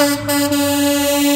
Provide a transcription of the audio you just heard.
ます。